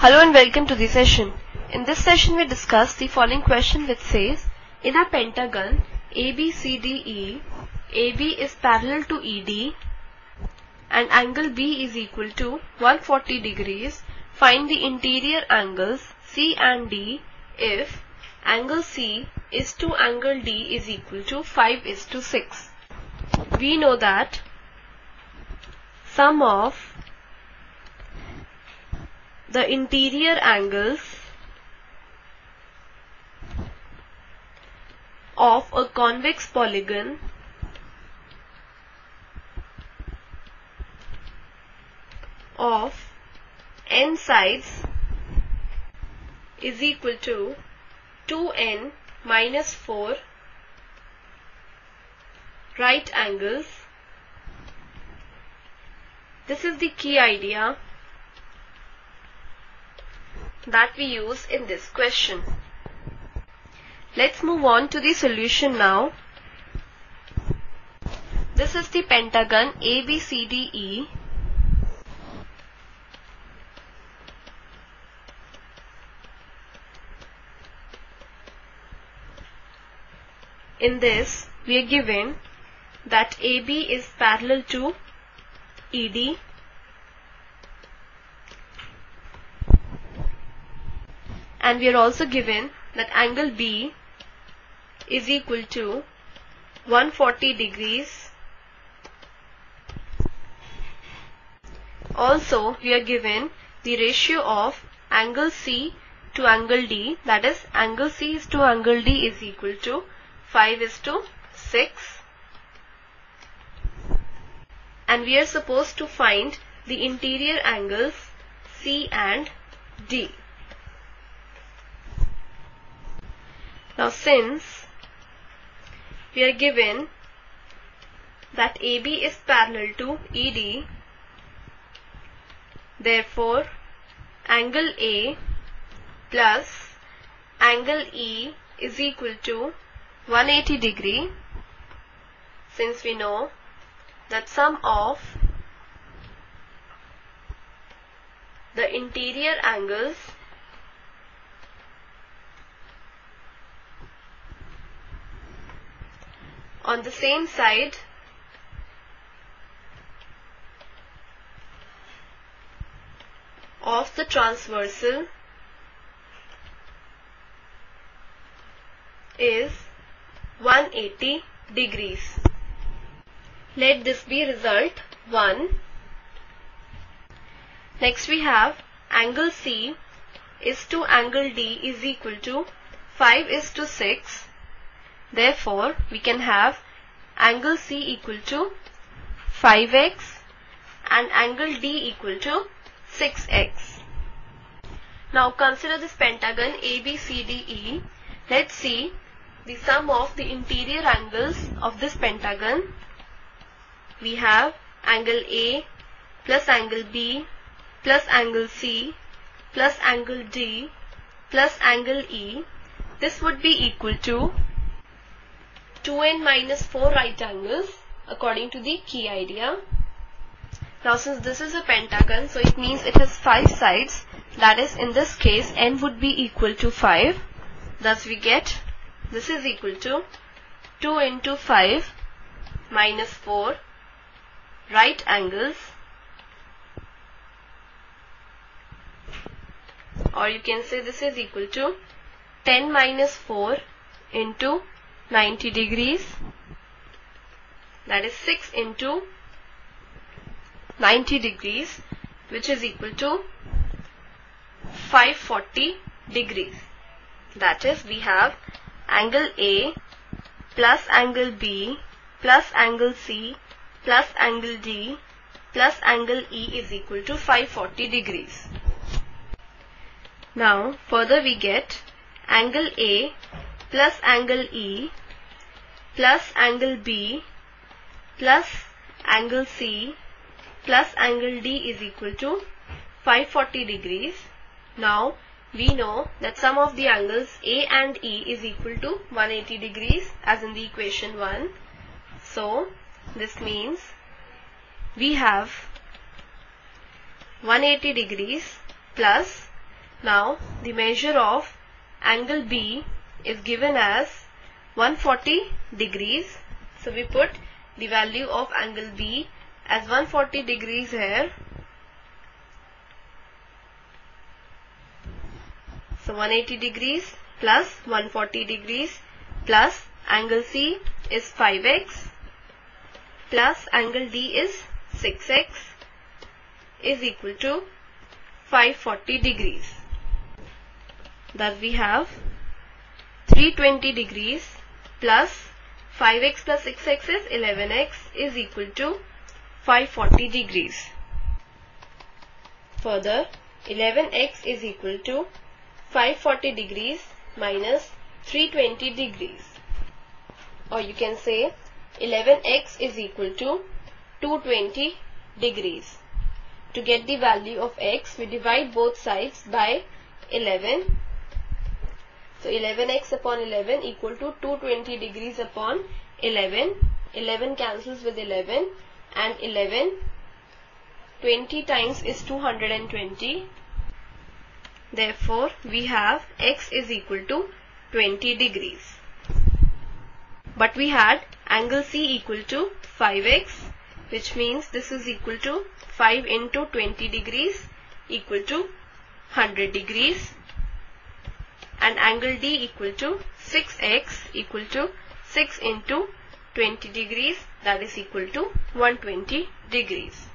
Hello and welcome to the session. In this session we discuss the following question which says in a pentagon ABCDE AB is parallel to ED and angle B is equal to 140 degrees find the interior angles C and D if angle C is to angle D is equal to 5 is to 6. We know that sum of the interior angles of a convex polygon of n sides is equal to 2n minus 4 right angles. This is the key idea that we use in this question. Let's move on to the solution now. This is the pentagon ABCDE. In this, we are given that AB is parallel to ED and we are also given that angle B is equal to 140 degrees. Also, we are given the ratio of angle C to angle D that is angle C is to angle D is equal to 5 is to 6 and we are supposed to find the interior angles C and D. Now since we are given that AB is parallel to ED, therefore angle A plus angle E is equal to 180 degree since we know that sum of the interior angles on the same side of the transversal is 180 degrees. Let this be result 1. Next we have angle C is to angle D is equal to 5 is to 6 Therefore, we can have angle C equal to 5x and angle D equal to 6x. Now consider this pentagon ABCDE. Let's see the sum of the interior angles of this pentagon. We have angle A plus angle B plus angle C plus angle D plus angle E. This would be equal to 2n minus 4 right angles according to the key idea. Now since this is a pentagon so it means it has 5 sides that is in this case n would be equal to 5. Thus we get this is equal to 2 into 5 minus 4 right angles or you can say this is equal to 10 minus 4 into 90 degrees that is 6 into 90 degrees which is equal to 540 degrees that is we have angle A plus angle B plus angle C plus angle D plus angle E is equal to 540 degrees. Now further we get angle A plus angle E plus angle B plus angle C plus angle D is equal to 540 degrees. Now we know that sum of the angles A and E is equal to 180 degrees as in the equation 1. So this means we have 180 degrees plus Now the measure of angle B is given as 140 degrees. So we put the value of angle B as 140 degrees here. So 180 degrees plus 140 degrees plus angle C is 5x plus angle D is 6x is equal to 540 degrees. Thus we have 320 degrees plus 5x plus 6x is 11x is equal to 540 degrees. Further 11x is equal to 540 degrees minus 320 degrees or you can say 11x is equal to 220 degrees. To get the value of x, we divide both sides by 11. So 11x upon 11 equal to 220 degrees upon 11. 11 cancels with 11 and 11 20 times is 220. Therefore, we have x is equal to 20 degrees. But we had angle C equal to 5x which means this is equal to 5 into 20 degrees equal to 100 degrees and angle D equal to 6x equal to 6 into 20 degrees that is equal to 120 degrees.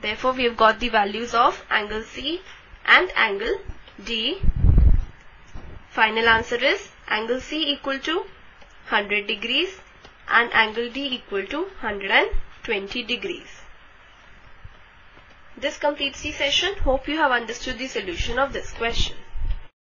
Therefore we have got the values of angle C and angle D. Final answer is angle C equal to 100 degrees and angle D equal to 120 degrees. This completes the session. Hope you have understood the solution of this question.